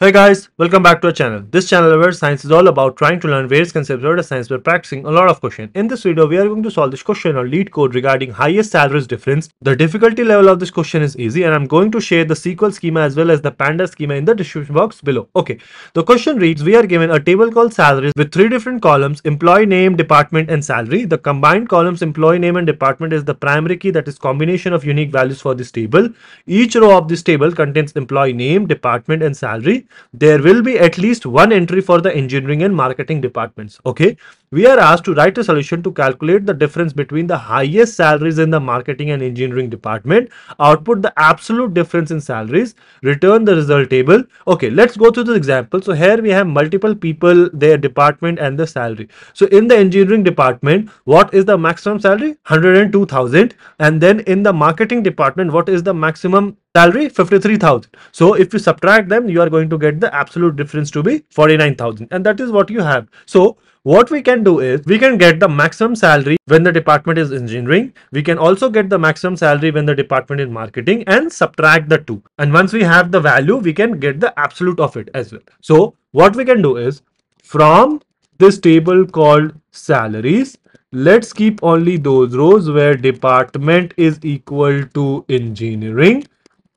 Hey guys, welcome back to our channel. This channel where science is all about trying to learn various concepts about science by practicing a lot of questions. In this video, we are going to solve this question or LeetCode code regarding highest salaries difference. The difficulty level of this question is easy and I'm going to share the SQL schema as well as the Panda schema in the description box below. Okay, the question reads, we are given a table called salaries with three different columns, employee name, department and salary. The combined columns employee name and department is the primary key that is combination of unique values for this table. Each row of this table contains employee name, department and salary there will be at least one entry for the engineering and marketing departments okay we are asked to write a solution to calculate the difference between the highest salaries in the marketing and engineering department output the absolute difference in salaries return the result table. Okay let's go through the example. So here we have multiple people their department and the salary. So in the engineering department what is the maximum salary? 102000 and then in the marketing department what is the maximum salary? 53000 so if you subtract them you are going to get the absolute difference to be 49000 and that is what you have. So what we can do is we can get the maximum salary when the department is engineering. We can also get the maximum salary when the department is marketing and subtract the two. And once we have the value we can get the absolute of it as well. So what we can do is from this table called salaries let's keep only those rows where department is equal to engineering.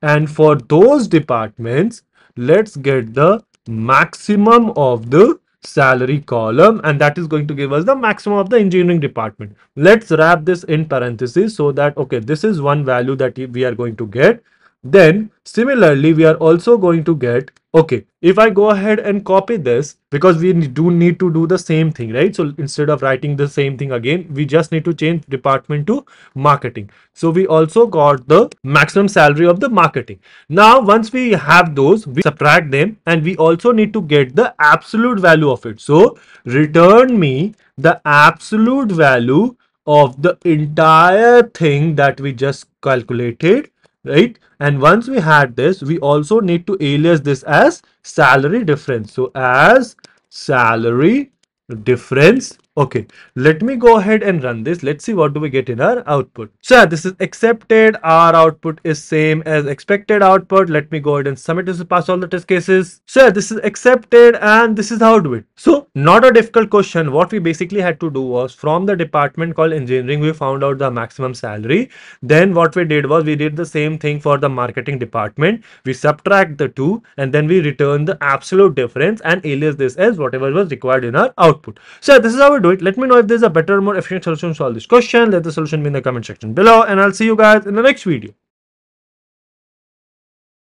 And for those departments let's get the maximum of the salary column and that is going to give us the maximum of the engineering department. Let's wrap this in parentheses so that okay this is one value that we are going to get. Then similarly, we are also going to get, okay, if I go ahead and copy this, because we do need to do the same thing, right? So instead of writing the same thing again, we just need to change department to marketing. So we also got the maximum salary of the marketing. Now, once we have those, we subtract them and we also need to get the absolute value of it. So return me the absolute value of the entire thing that we just calculated right? And once we had this we also need to alias this as salary difference. So as salary difference Okay, let me go ahead and run this. Let's see what do we get in our output. So yeah, this is accepted. Our output is same as expected output. Let me go ahead and submit this to pass all the test cases. So yeah, this is accepted and this is how do it. So not a difficult question. What we basically had to do was from the department called engineering, we found out the maximum salary. Then what we did was we did the same thing for the marketing department. We subtract the two and then we return the absolute difference and alias this as whatever was required in our output. So yeah, this is how we do do it. Let me know if there's a better, more efficient solution to solve this question. Let the solution be in the comment section below and I'll see you guys in the next video.